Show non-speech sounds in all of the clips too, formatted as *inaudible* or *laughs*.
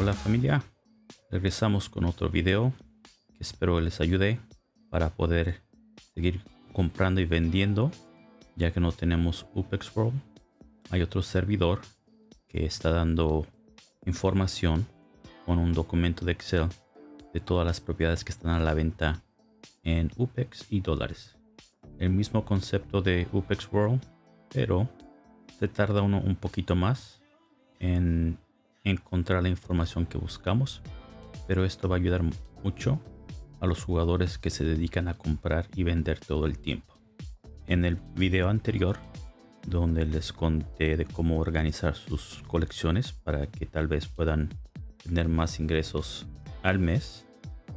Hola familia, regresamos con otro video que espero les ayude para poder seguir comprando y vendiendo ya que no tenemos UPEX World. Hay otro servidor que está dando información con un documento de Excel de todas las propiedades que están a la venta en UPEX y dólares. El mismo concepto de UPEX World, pero se tarda uno un poquito más en encontrar la información que buscamos, pero esto va a ayudar mucho a los jugadores que se dedican a comprar y vender todo el tiempo. En el video anterior, donde les conté de cómo organizar sus colecciones para que tal vez puedan tener más ingresos al mes,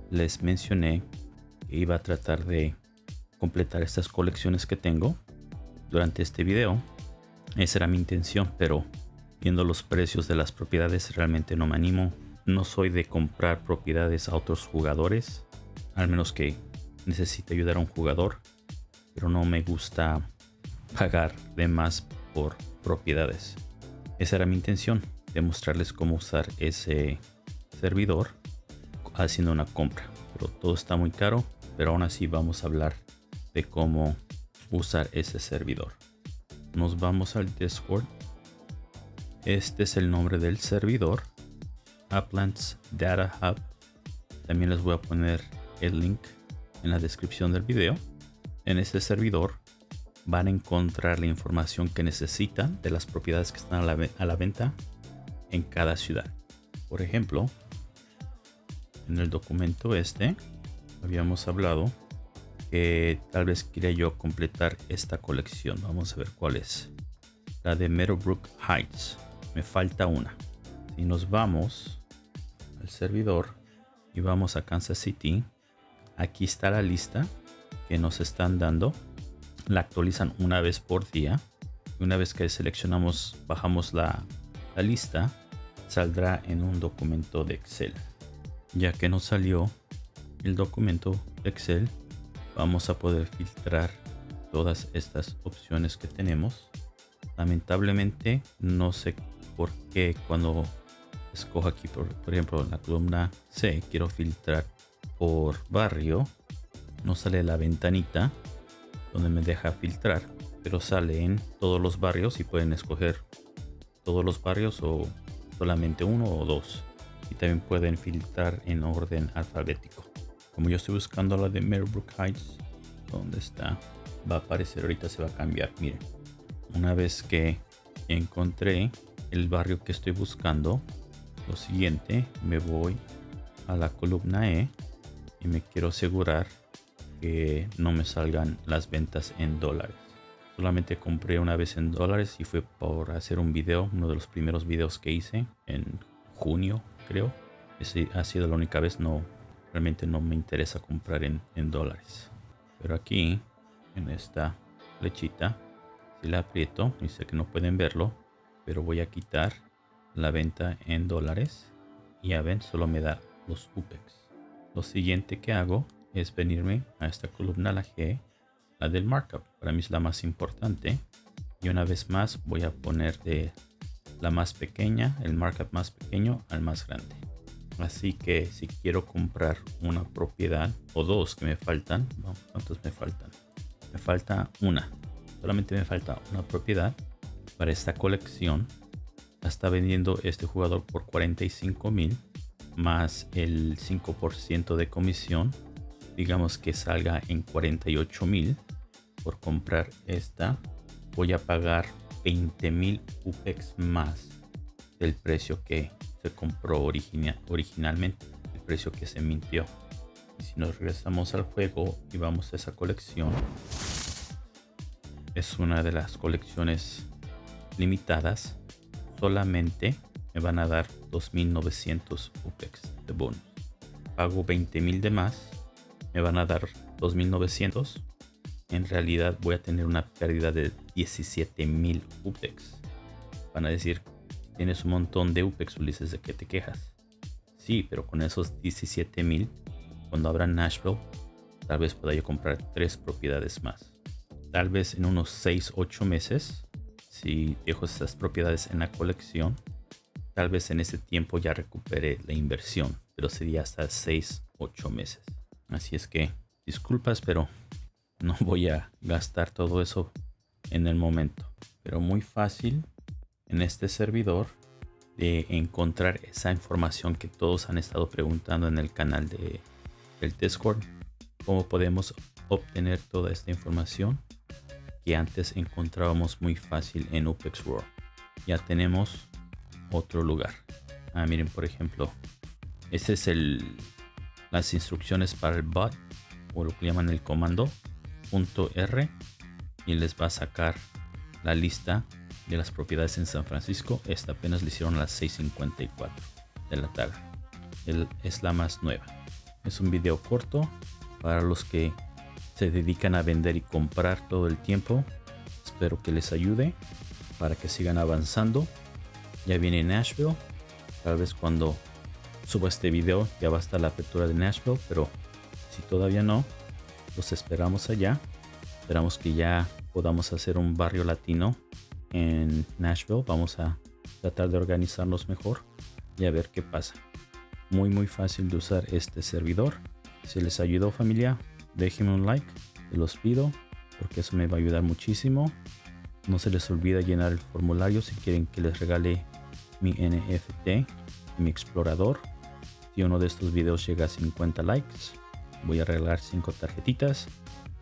les mencioné que iba a tratar de completar estas colecciones que tengo durante este video. Esa era mi intención, pero viendo los precios de las propiedades realmente no me animo. No soy de comprar propiedades a otros jugadores, al menos que necesite ayudar a un jugador, pero no me gusta pagar de más por propiedades. Esa era mi intención, demostrarles cómo usar ese servidor haciendo una compra. Pero todo está muy caro, pero aún así vamos a hablar de cómo usar ese servidor. Nos vamos al Discord este es el nombre del servidor. Uplands Data Hub. También les voy a poner el link en la descripción del video. En este servidor van a encontrar la información que necesitan de las propiedades que están a la, a la venta en cada ciudad. Por ejemplo, en el documento este habíamos hablado que tal vez quería yo completar esta colección. Vamos a ver cuál es. La de Meadowbrook Heights me falta una. Si nos vamos al servidor y vamos a Kansas City, aquí está la lista que nos están dando. La actualizan una vez por día. Una vez que seleccionamos, bajamos la, la lista, saldrá en un documento de Excel. Ya que nos salió el documento de Excel, vamos a poder filtrar todas estas opciones que tenemos. Lamentablemente no se porque cuando escojo aquí, por, ejemplo, la columna C, quiero filtrar por barrio, no sale la ventanita donde me deja filtrar, pero sale en todos los barrios y pueden escoger todos los barrios o solamente uno o dos. Y también pueden filtrar en orden alfabético. Como yo estoy buscando la de Merbrook Heights, donde está, va a aparecer ahorita, se va a cambiar. Miren, una vez que encontré el barrio que estoy buscando, lo siguiente, me voy a la columna E y me quiero asegurar que no me salgan las ventas en dólares. Solamente compré una vez en dólares y fue por hacer un video, uno de los primeros videos que hice en junio, creo. Ese ha sido la única vez, no, realmente no me interesa comprar en, dólares. Pero aquí, en esta flechita, si la aprieto, y sé que no pueden verlo, pero voy a quitar la venta en dólares. Y ya ven solo me da los UPEX. Lo siguiente que hago es venirme a esta columna la G la del markup. Para mí es la más importante. Y una vez más voy a poner de la más pequeña el markup más pequeño al más grande. Así que si quiero comprar una propiedad o dos que me faltan cuántos me faltan me falta una. Solamente me falta una propiedad para esta colección la está vendiendo este jugador por 45 mil más el 5% de comisión digamos que salga en 48 mil por comprar esta. Voy a pagar 20 mil UPEX más del precio que se compró originalmente el precio que se mintió. Y si nos regresamos al juego y vamos a esa colección es una de las colecciones limitadas, solamente me van a dar 2.900 UPEX de bonus. Pago 20.000 de más, me van a dar 2.900. En realidad voy a tener una pérdida de 17.000 UPEX. Van a decir, tienes un montón de UPEX, Ulises, ¿de qué te quejas? Sí, pero con esos 17.000, cuando abra Nashville, tal vez pueda yo comprar tres propiedades más. Tal vez en unos 6-8 meses si dejo estas propiedades en la colección, tal vez en ese tiempo ya recupere la inversión, pero sería hasta 6, 8 meses. Así es que disculpas, pero no *laughs* voy a gastar todo eso en el momento. Pero muy fácil en este servidor de encontrar esa información que todos han estado preguntando en el canal de, del Discord. Cómo podemos obtener toda esta información que antes encontrábamos muy fácil en UPEX World. Ya tenemos otro lugar. Ah, miren, por ejemplo, este es el las instrucciones para el bot o lo que llaman el comando .r y les va a sacar la lista de las propiedades en San Francisco. Esta apenas le hicieron las 6.54 de la tarde. es la más nueva. Es un video corto para los que se dedican a vender y comprar todo el tiempo. Espero que les ayude para que sigan avanzando. Ya viene Nashville. Tal vez cuando suba este video ya va a estar la apertura de Nashville, pero si todavía no, los esperamos allá. Esperamos que ya podamos hacer un barrio latino en Nashville. Vamos a tratar de organizarnos mejor y a ver qué pasa. Muy muy fácil de usar este servidor. Si les ayudó familia, déjenme un like, los pido, porque eso me va a ayudar muchísimo. No se les olvida llenar el formulario si quieren que les regale mi NFT, mi explorador. Si uno de estos videos llega a 50 likes, voy a regalar 5 tarjetitas.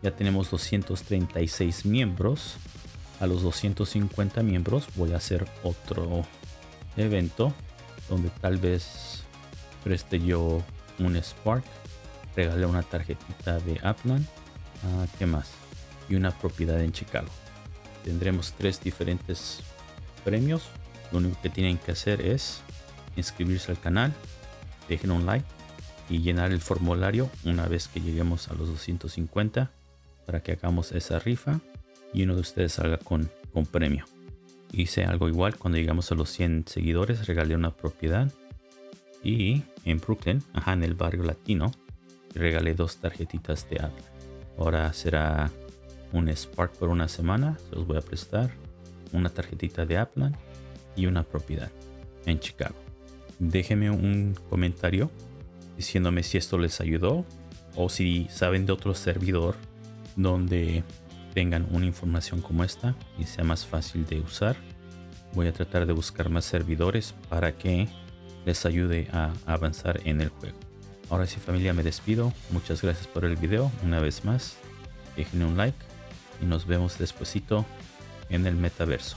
Ya tenemos 236 miembros. A los 250 miembros voy a hacer otro evento donde tal vez preste yo un Spark regalé una tarjetita de Upland. Ah, ¿Qué más? Y una propiedad en Chicago. Tendremos tres diferentes premios. Lo único que tienen que hacer es inscribirse al canal, dejen un like y llenar el formulario una vez que lleguemos a los 250 para que hagamos esa rifa y uno de ustedes salga con, con premio. Hice algo igual cuando llegamos a los 100 seguidores, regalé una propiedad y en Brooklyn, ajá, en el barrio latino, regalé dos tarjetitas de Apple. Ahora será un Spark por una semana. Se los voy a prestar. Una tarjetita de Apple y una propiedad en Chicago. Déjenme un comentario diciéndome si esto les ayudó o si saben de otro servidor donde tengan una información como esta y sea más fácil de usar. Voy a tratar de buscar más servidores para que les ayude a avanzar en el juego. Ahora sí familia, me despido. Muchas gracias por el video una vez más. Dejen un like y nos vemos despuesito en el metaverso.